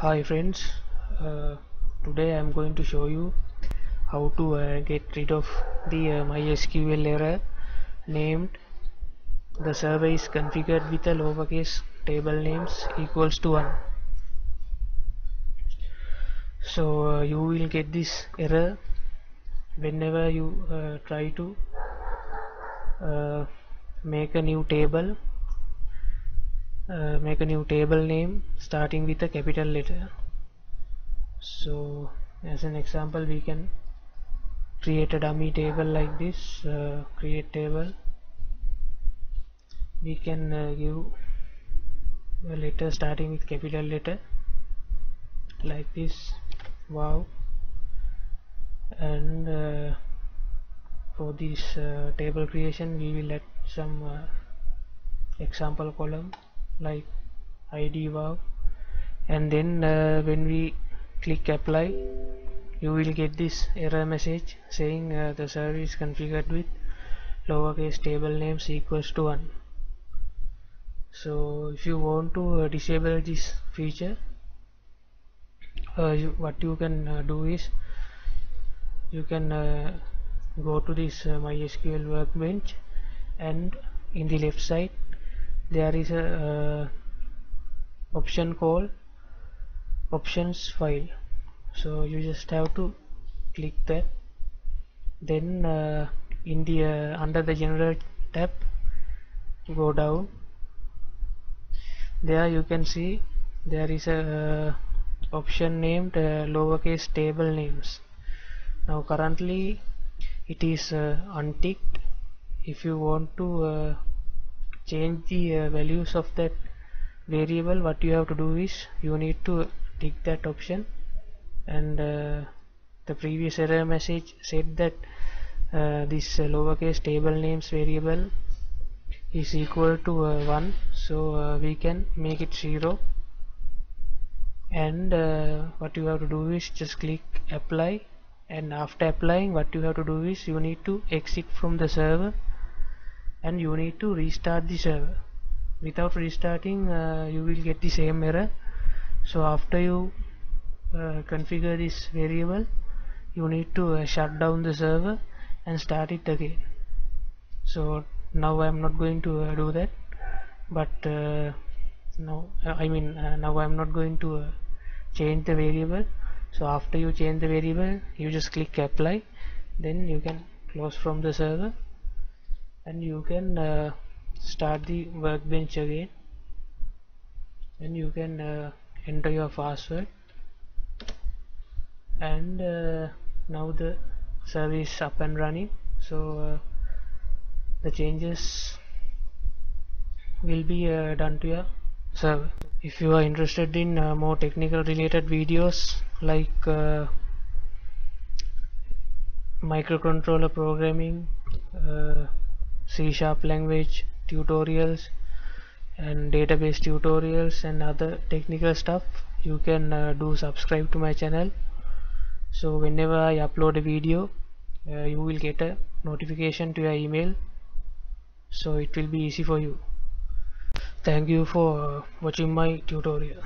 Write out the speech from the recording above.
hi friends uh, today I'm going to show you how to uh, get rid of the uh, MySQL error named the server is configured with a lowercase table names equals to 1 so uh, you will get this error whenever you uh, try to uh, make a new table uh, make a new table name starting with a capital letter. So as an example we can create a dummy table like this. Uh, create table. We can uh, give a letter starting with capital letter like this. Wow. And uh, for this uh, table creation we will add some uh, example column like id wow and then uh, when we click apply you will get this error message saying uh, the server is configured with lowercase table names equals to 1 so if you want to uh, disable this feature uh, you, what you can uh, do is you can uh, go to this MySQL workbench and in the left side there is a uh, option called options file. So you just have to click that. Then uh, in the uh, under the general tab go down. There you can see there is a uh, option named uh, lowercase table names. Now currently it is uh, unticked. If you want to uh, change the uh, values of that variable. What you have to do is you need to tick that option. And uh, the previous error message said that uh, this uh, lowercase table names variable is equal to uh, 1 so uh, we can make it 0 and what you have to do is just click apply. And after applying what you have to do is you need to exit from the server and you need to restart the server. Without restarting uh, you will get the same error. So after you uh, configure this variable you need to uh, shut down the server and start it again. So now I'm not going to uh, do that. But uh, now I mean uh, now I'm not going to uh, change the variable. So after you change the variable you just click apply. Then you can close from the server and you can uh, start the workbench again. And you can uh, enter your password. And uh, now the service is up and running. So uh, the changes will be uh, done to your server. If you are interested in uh, more technical related videos like microcontroller programming uh, C sharp language tutorials and database tutorials and other technical stuff you can uh, do subscribe to my channel. So whenever I upload a video uh, you will get a notification to your email. So it will be easy for you. Thank you for watching my tutorial